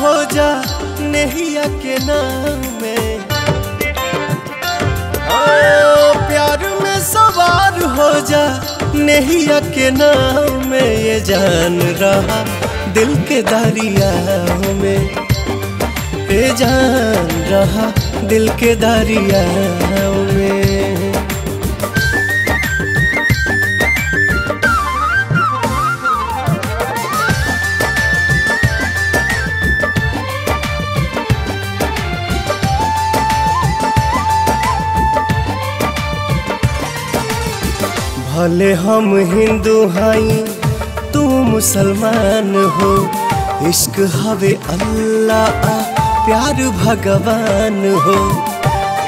हो जा नैया के नाम में। प्यार में सवार हो जा के नाम में। ये जान रहा दिल के दरिया में। ये जान रहा दिल के दरिया भले हम हिंदू हई तू मुसलमान हो। इश्क हवे अल्लाह प्यार भगवान हो।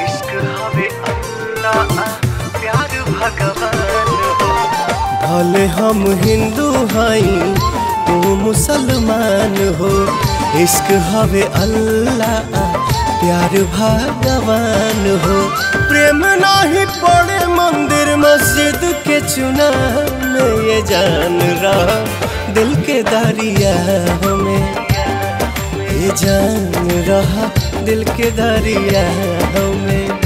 इश्क हवे अल्लाह प्यार भगवान हो। भले हम हिंदू हई तू मुसलमान हो। इश्क हवे अल्लाह प्यार भगवान हो, प्रेम नाही पड़े मंदिर मस्जिद के चुना में ये जान रहा, दिल के दरिया हमें ये जान रहा, दिल के दरिया में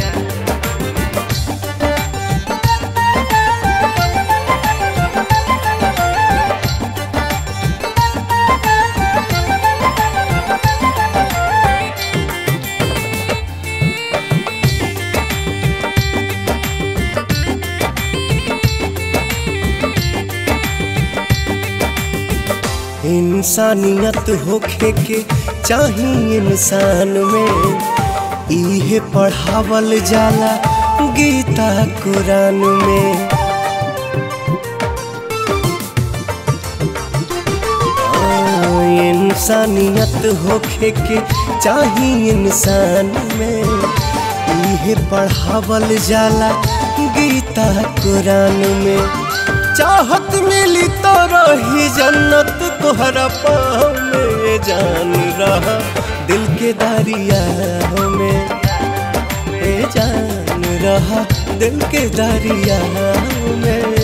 इंसानियत होखे के चाही इंसान में। इहे पढ़ावल जाला गीता कुरान में। इंसानियत होखे के चाही इंसान में। इहे पढ़ावल जाला गीता कुरान में। चाहत मिली तो रही जन्नत तोहरा पाँव में जान रहा, दिल के दारिया में ए जान रहा, दिल के दारिया में।